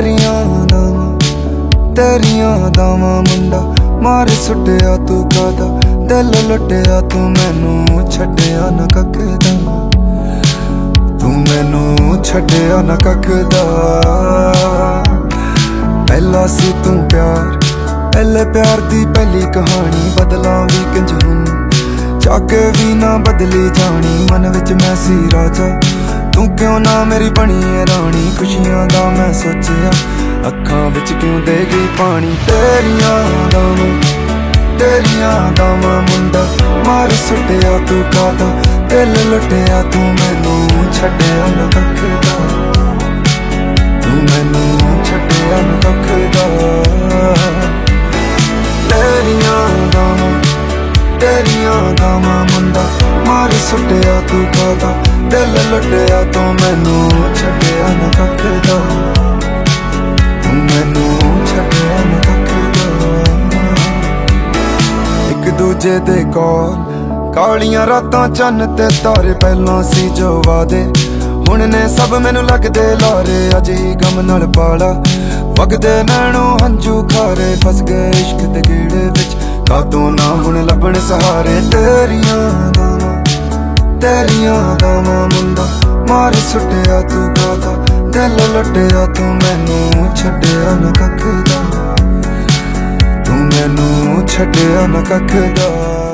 ਤੇਰੀਆਂ ਦਾਵਾਂ ਤੇਰੀਆਂ ਦਾਵਾਂ ਮੁੰਡਾ, ਮਾਰ ਸੁੱਟਿਆ ਤੂੰ ਕਾਦਾ ਦਿਲ ਲੁੱਟਿਆ ਤੂੰ ਮੈਨੂੰ, ਛੱਡਿਆ ਨਾ ਕੱਖ ਤੂੰ ਮੈਨੂੰ ਛੱਡਿਆ ਨਾ ਕੱਖ ਪਹਿਲਾ ਸੀ ਤੂੰ ਪਿਆਰ, ਪਹਿਲੇ ਪਿਆਰ ਦੀ ਪਹਿਲੀ ਕਹਾਣੀ ਬਦਲਾਂ ਵੀ ਕਿੰਜ ਹੁਣ ਚੱਕ ਵੀ ਨਾ ਬਦਲੀ ਜਾਣੀ, ਮਨ ਵਿੱਚ ਮੈਂ ਸੀ ਰਾਜਾ। ਤੂੰ ਕਿਉਂ ਨਾ ਮੇਰੀ ਬਣੀ ਏ ਰਾਣੀ? ਖੁਸ਼ੀਆਂ ਦਾ ਮੈਂ ਸੋਚਿਆ, ਅੱਖਾਂ ਵਿੱਚ ਕਿਉਂ ਦੇ ਗਈ ਪਾਣੀ? ਤੇਰੀਆਂ ਦਾਵਾਂ ਤੇਰੀਆਂ ਦਾਵਾਂ ਮੁੰਡਾ, ਮਾਰ ਸੁੱਟਿਆ ਤੂੰ ਕਾਦਾ ਦਿਲ ਲੁੱਟਿਆ ਤੂੰ, ਮੈਨੂੰ ਛੱਡਿਆ ਨਾ ਕੱਖ ਤੇਰੀਆਂ ਦਾਵਾਂ ਮੁੰਡਾ, ਮਾਰ ਸੁੱਟਿਆ ਤੂੰ ਕਾਦਾ ਦਿਲ ਲੁੱਟਿਆ ਤੂੰ, ਮੈਨੂੰ ਛੱਡਿਆ ਨਾ ਕੱਖ ਤੂੰ ਮੈਨੂੰ ਛੱਡਿਆ ਨਾ ਕੱਖ ਇੱਕ ਦੂਜੇ ਦੇ ਕੋਲ ਕਾਲੀਆਂ ਰਾਤਾਂ ਚੰਨ ਤੇ ਤਾਰੇ ਪਹਿਲਾਂ ਸੀ ਜੋ ਵਾਦੇ। ਹੁਣ ਨੇ ਸਭ ਮੈਨੂੰ ਲੱਗਦੇ ਲਾਰੇ, ਅਜੇ ਗਮ ਨਾਲ ਪਾਲਾ। ਵਗਦੇ ਨੈਣੋਂ ਹੰਝੂ ਖਾਰੇ, ਫਸ ਗਏ ਇਸ਼ਕ ਦੇ ਗੇੜੇ ਵਿੱਚ। ਕਾਤੋਂ ਨਾ ਹੁਣ ਲੱਭਣ ਸਹਾਰੇ ਤੇਰੀਆਂ ਦਾਵਾਂ ਤੇਰੀਆਂ ਦਾਵਾਂ ਮੁੰਡਾ ਮਾਰ ਸੁੱਟਿਆ ਤੂੰ ਕਾਦਾ ਦਿਲ ਲੁੱਟਿਆ ਤੂੰ ਮੈਨੂੰ ਛੱਡਿਆ ਨਾ ਕੱਖ ਦਾ ਤੂੰ ਮੈਨੂੰ ਛੱਡਿਆ ਨਾ ਕੱਖ ਦਾ